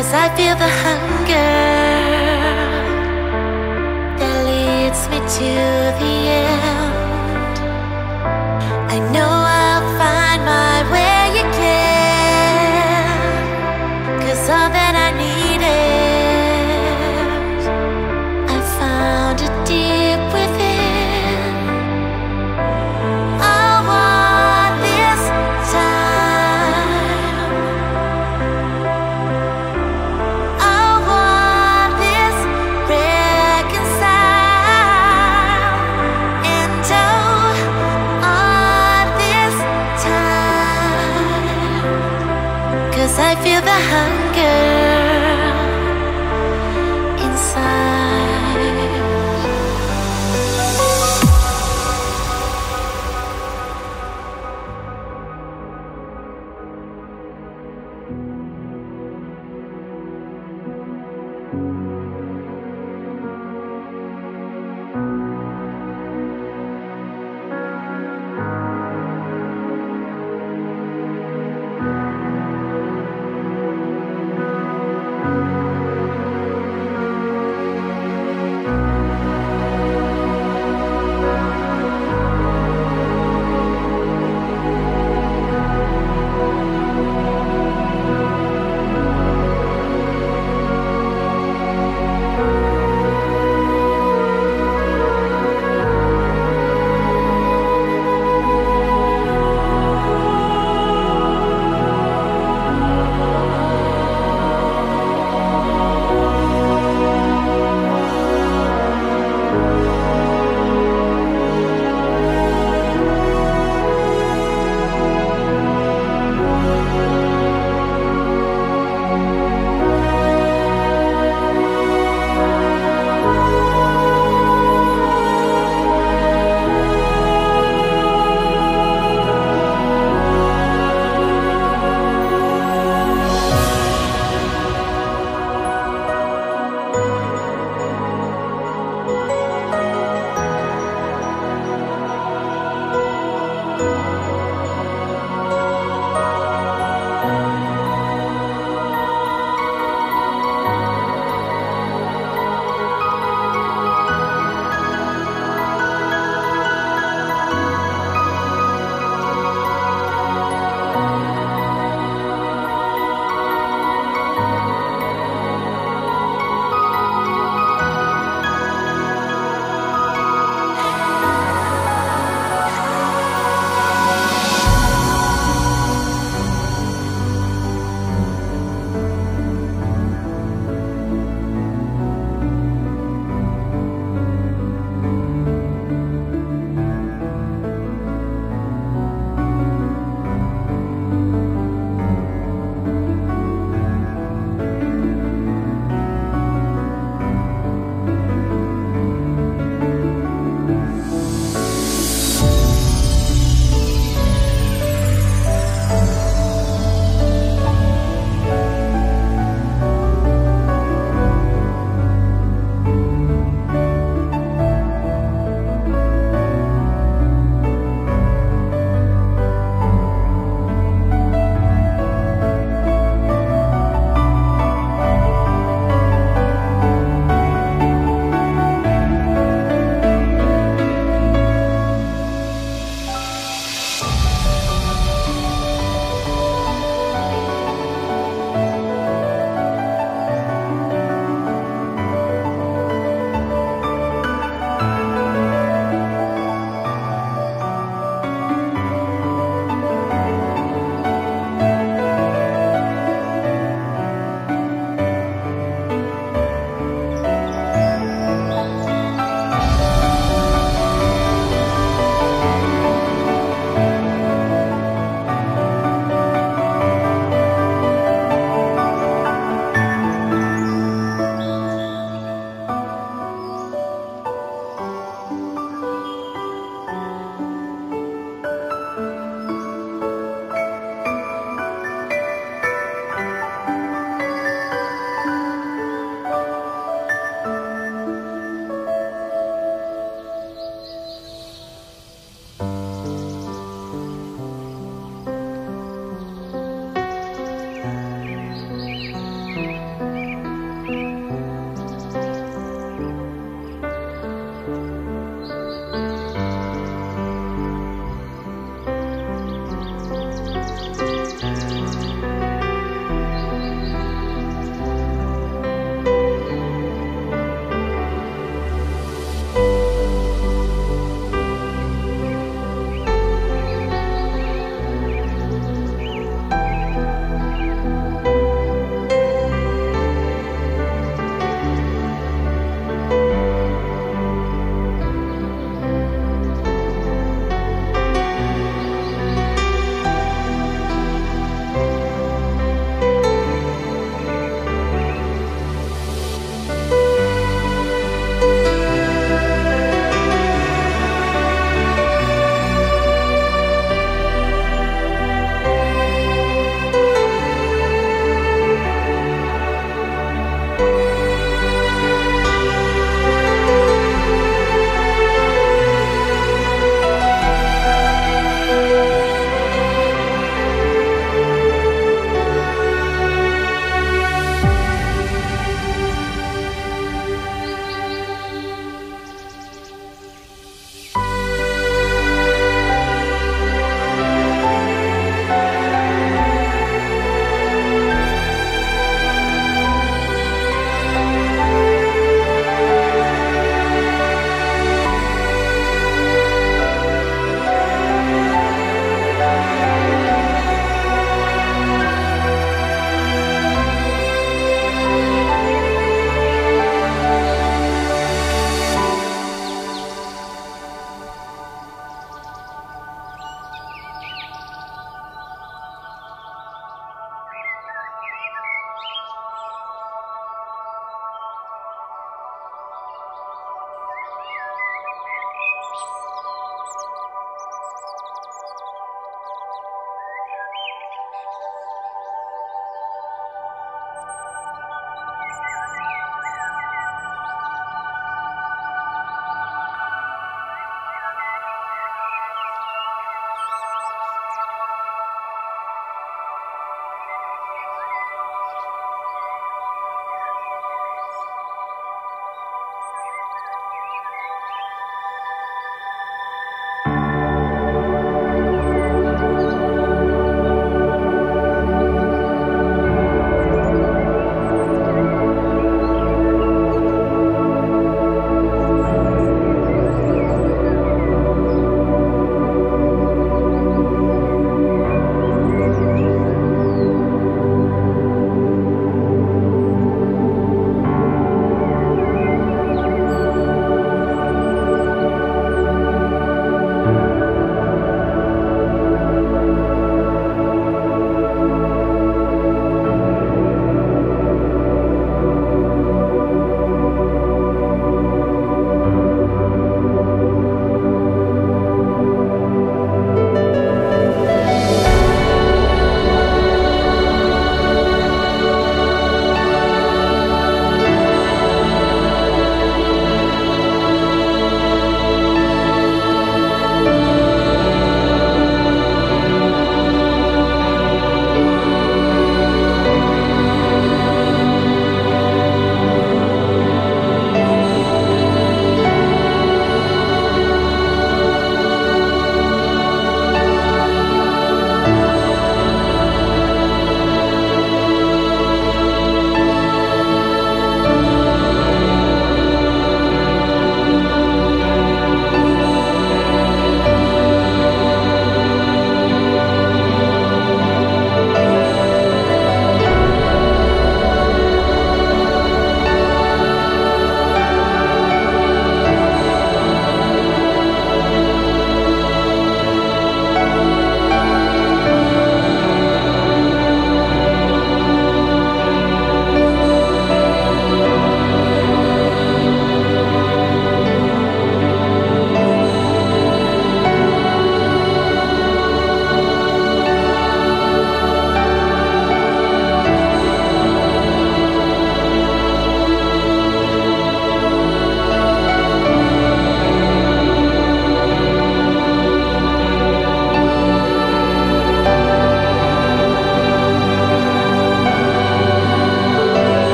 Cause I feel the hunger that leads me to the end.